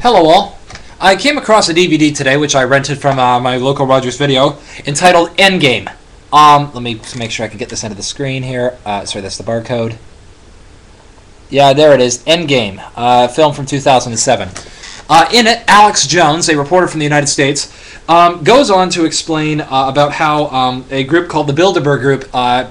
Hello all. I came across a DVD today, which I rented from uh, my local Rogers Video, entitled Endgame. Um, let me make sure I can get this into the screen here. Uh, sorry, that's the barcode. Yeah, there it is. Endgame, uh, film from 2007. Uh, in it, Alex Jones, a reporter from the United States, um, goes on to explain uh, about how um, a group called the Bilderberg Group uh,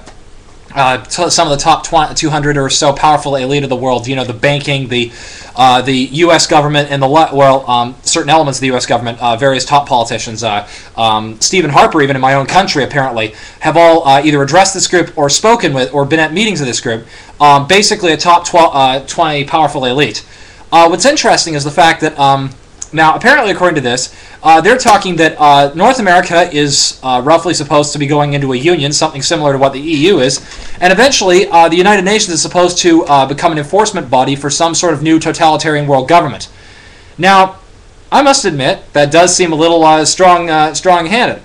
uh, some of the top tw- 200 or so powerful elite of the world. You know, the banking, the uh, the U.S. government, and the le- well, um, certain elements of the U.S. government, uh, various top politicians. Uh, um, Stephen Harper, even in my own country, apparently, have all uh, either addressed this group or spoken with or been at meetings of this group. Um, basically, a top 12, uh, 20 powerful elite. what's interesting is the fact that um, now, apparently, according to this, uh, they're talking that uh, North America is uh, roughly supposed to be going into a union, something similar to what the EU is, and eventually uh, the United Nations is supposed to uh, become an enforcement body for some sort of new totalitarian world government. Now, I must admit that does seem a little uh, strong, strong-handed.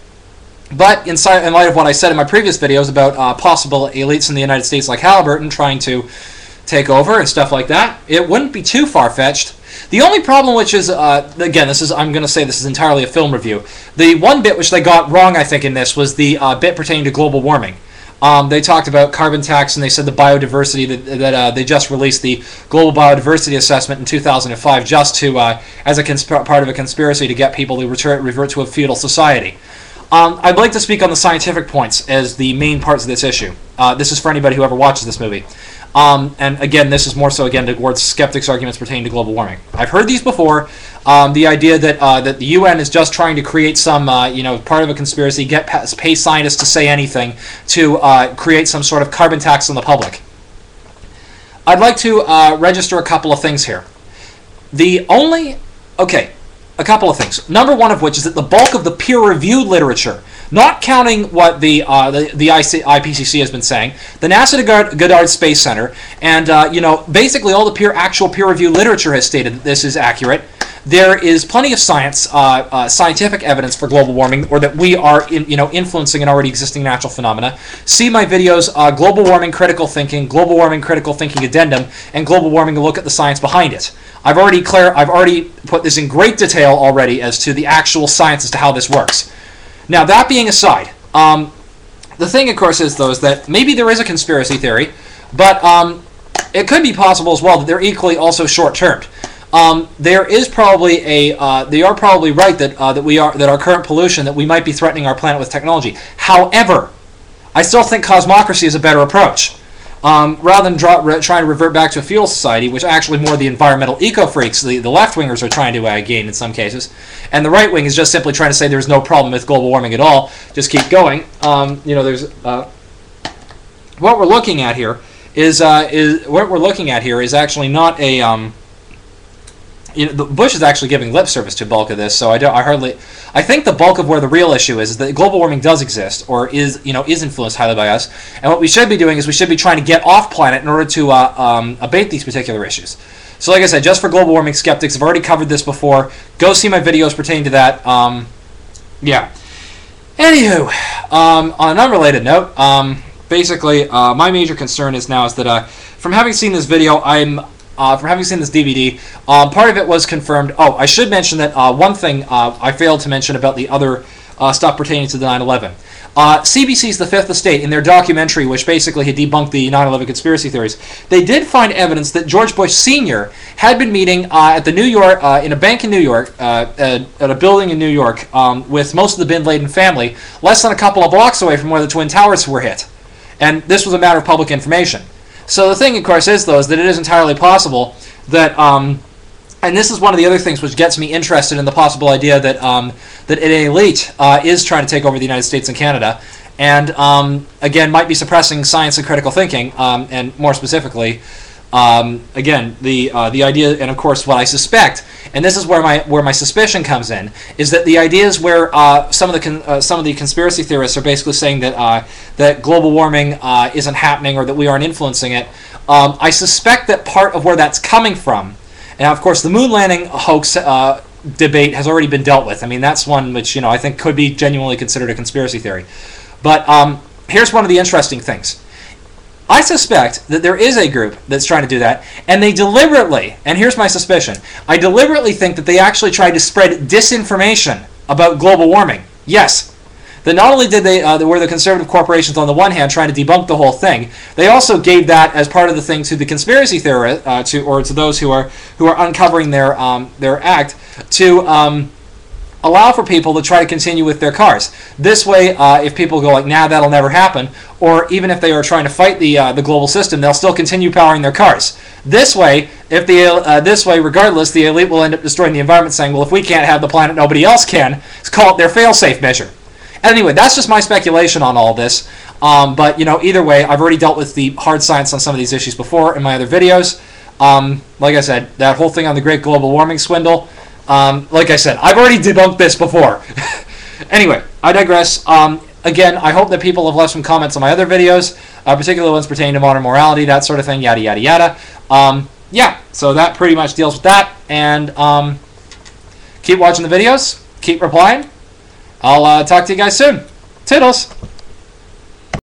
But in, in, light of what I said in my previous videos about possible elites in the United States like Halliburton trying to take over and stuff like that, it wouldn't be too far-fetched the only problem, which is, uh, again, this is I'm going to say this is entirely a film review. The one bit which they got wrong, I think, in this was the uh, bit pertaining to global warming. Um, they talked about carbon tax and they said the biodiversity that, that uh, they just released the global biodiversity assessment in 2005 just to uh, as a part of a conspiracy to get people to revert to a feudal society. Um, I'd like to speak on the scientific points as the main parts of this issue. Uh, this is for anybody who ever watches this movie. Um, and again, this is more so again towards skeptics' arguments pertaining to global warming. I've heard these before. Um, the idea that uh, that the UN is just trying to create some, uh, you know, part of a conspiracy, get pay scientists to say anything to uh, create some sort of carbon tax on the public. I'd like to uh, register a couple of things here. The only, okay, a couple of things. Number one of which is that the bulk of the peer-reviewed literature not counting what the uh, the, the IC, IPCC has been saying, the NASA Goddard Space Center, and uh, you know basically all the peer actual peer review literature has stated that this is accurate. There is plenty of science, uh, uh, scientific evidence for global warming, or that we are, in, you know, influencing an already existing natural phenomena. See my videos, uh, global warming critical thinking, global warming critical thinking addendum, and global warming. Look at the science behind it. I've already clear, I've already put this in great detail already as to the actual science as to how this works. Now, that being aside, um, the thing, of course, is though is that maybe there is a conspiracy theory, but um, it could be possible as well that they're equally also short-termed. Um, there is probably a uh, they are probably right that uh, that we are that our current pollution that we might be threatening our planet with technology. However, I still think cosmocracy is a better approach. Um, rather than draw, re, trying to revert back to a feudal society, which actually more the environmental eco freaks, the, the left wingers, are trying to uh, gain in some cases, and the right wing is just simply trying to say there's no problem with global warming at all. Just keep going. Um, you know, there's uh, what we're looking at here is uh, is what we're looking at here is actually not a um, you know, Bush is actually giving lip service to bulk of this, so I don't. I hardly. I think the bulk of where the real issue is is that global warming does exist, or is you know is influenced highly by us. And what we should be doing is we should be trying to get off planet in order to uh, um, abate these particular issues. So, like I said, just for global warming skeptics, I've already covered this before. Go see my videos pertaining to that. Um, yeah. Anywho, um, on an unrelated note, um, basically, uh, my major concern is now is that uh, from having seen this video, I'm uh, from having seen this DVD. Um, part of it was confirmed. Oh, I should mention that uh, one thing uh, I failed to mention about the other uh, stuff pertaining to the 9 11. Uh, CBC's The Fifth Estate, in their documentary, which basically had debunked the 9 11 conspiracy theories, they did find evidence that George Bush Sr. had been meeting uh, at the New York, in a bank in New York, at, at, a building in New York, um, with most of the bin laden family, less than a couple of blocks away from where the Twin Towers were hit. And this was a matter of public information. So the thing, of course, is though is that it is entirely possible that, um, and this is one of the other things which gets me interested in the possible idea that um, that an elite uh, is trying to take over the United States and Canada, and um, again might be suppressing science and critical thinking, um, and more specifically, um, again, the uh, the idea, and of course, what I suspect, and this is where my where my suspicion comes in, is that the idea is where uh, some of the con- uh, some of the conspiracy theorists are basically saying that uh, that global warming uh, isn't happening or that we aren't influencing it. Um, I suspect that part of where that's coming from, and of course, the moon landing hoax uh, debate has already been dealt with. I mean, that's one which you know I think could be genuinely considered a conspiracy theory. But um, here's one of the interesting things I suspect that there is a group that's trying to do that, and they deliberately, and here's my suspicion I deliberately think that they actually tried to spread disinformation about global warming. Yes. That not only did they uh, were the conservative corporations on the one hand trying to debunk the whole thing, they also gave that as part of the thing to the conspiracy theorists, uh, to or to those who are who are uncovering their um, their act to um, allow for people to try to continue with their cars. This way, uh, if people go like, "Nah, that'll never happen," or even if they are trying to fight the uh, the global system, they'll still continue powering their cars. This way, if the uh, this way, regardless, the elite will end up destroying the environment, saying, "Well, if we can't have the planet, nobody else can." It's called their fail-safe measure. Anyway, that's just my speculation on all this. Um, but you know, either way, I've already dealt with the hard science on some of these issues before in my other videos. Um, like I said, that whole thing on the Great Global Warming swindle. Um, like I said, I've already debunked this before. anyway, I digress. Um, again, I hope that people have left some comments on my other videos, uh, particularly ones pertaining to modern morality, that sort of thing, yada yada yada. Um, yeah, so that pretty much deals with that. And um, keep watching the videos, keep replying. I'll uh, talk to you guys soon. Toodles!